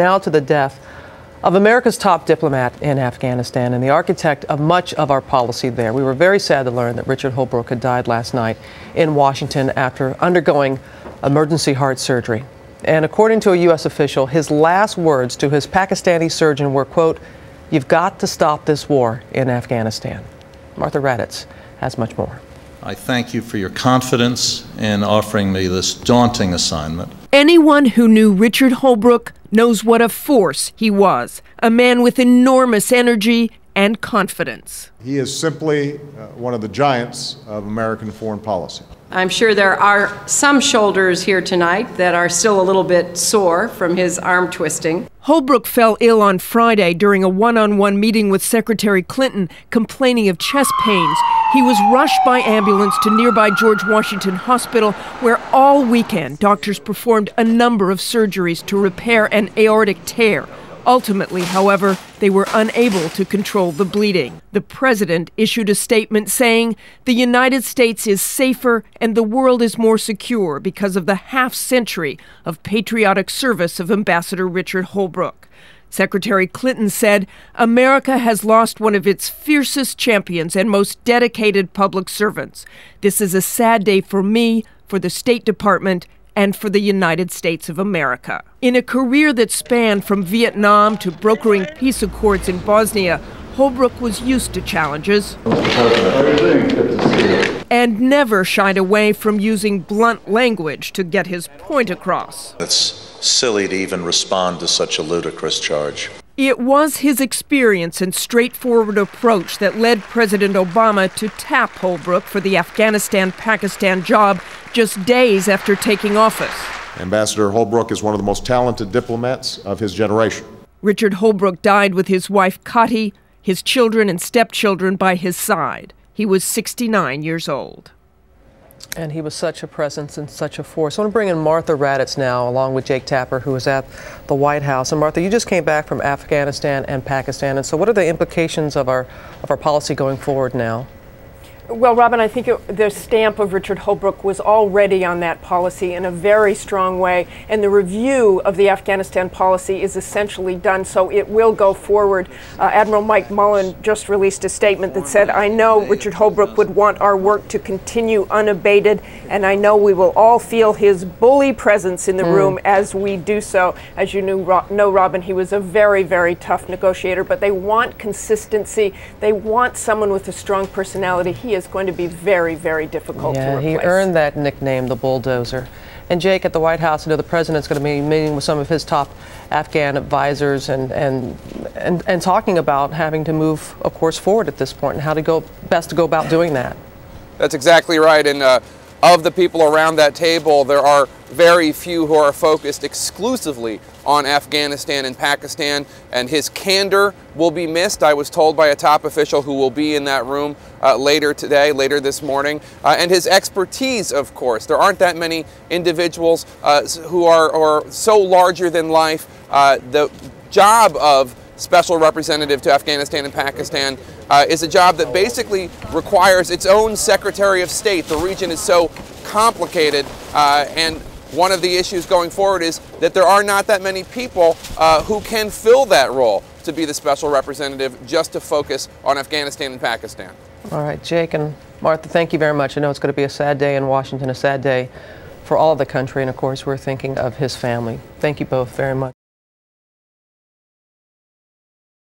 Now to the death of America's top diplomat in Afghanistan and the architect of much of our policy there. We were very sad to learn that Richard Holbrooke had died last night in Washington after undergoing emergency heart surgery. And according to a U.S. official, his last words to his Pakistani surgeon were, quote, You've got to stop this war in Afghanistan. Martha Raddatz has much more. I thank you for your confidence in offering me this daunting assignment. Anyone who knew Richard Holbrooke knows what a force he was a man with enormous energy and confidence. He is simply uh, one of the giants of American foreign policy. I'm sure there are some shoulders here tonight that are still a little bit sore from his arm twisting. Holbrooke fell ill on Friday during a one on one meeting with Secretary Clinton, complaining of chest pains. He was rushed by ambulance to nearby George Washington Hospital, where all weekend doctors performed a number of surgeries to repair an aortic tear. Ultimately, however, they were unable to control the bleeding. The president issued a statement saying the United States is safer and the world is more secure because of the half century of patriotic service of Ambassador Richard Holbrooke. Secretary Clinton said America has lost one of its fiercest champions and most dedicated public servants. This is a sad day for me, for the State Department, and for the United States of America. In a career that spanned from Vietnam to brokering peace accords in Bosnia, Holbrooke was used to challenges and never shied away from using blunt language to get his point across. It's silly to even respond to such a ludicrous charge. It was his experience and straightforward approach that led President Obama to tap Holbrooke for the Afghanistan Pakistan job just days after taking office. Ambassador Holbrooke is one of the most talented diplomats of his generation. Richard Holbrooke died with his wife Kati, his children and stepchildren by his side. He was 69 years old. And he was such a presence and such a force. I want to bring in Martha Raddatz now, along with Jake Tapper, who was at the White House. And Martha, you just came back from Afghanistan and Pakistan. And so, what are the implications of our of our policy going forward now? Well, Robin, I think it, the stamp of Richard Holbrooke was already on that policy in a very strong way, and the review of the Afghanistan policy is essentially done, so it will go forward. Uh, Admiral Mike Mullen just released a statement that said, I know Richard Holbrooke would want our work to continue unabated, and I know we will all feel his bully presence in the mm. room as we do so. As you knew, know, Robin, he was a very, very tough negotiator, but they want consistency. They want someone with a strong personality. He is is going to be very, very difficult yeah, to replace. he earned that nickname, the bulldozer. And Jake, at the White House, I know the president's going to be meeting with some of his top Afghan advisors and, and, and, and talking about having to move, of course, forward at this point and how to go best to go about doing that. That's exactly right. And uh, of the people around that table, there are very few who are focused exclusively on Afghanistan and Pakistan, and his candor will be missed. I was told by a top official who will be in that room uh, later today, later this morning, uh, and his expertise, of course. There aren't that many individuals uh, who are, so larger than life. Uh, the job of special representative to Afghanistan and Pakistan uh, is a job that basically requires its own Secretary of State. The region is so complicated uh, and one of the issues going forward is that there are not that many people uh, who can fill that role to be the special representative just to focus on Afghanistan and Pakistan. All right, Jake and Martha, thank you very much. I know it's going to be a sad day in Washington, a sad day for all of the country, and of course, we're thinking of his family. Thank you both very much.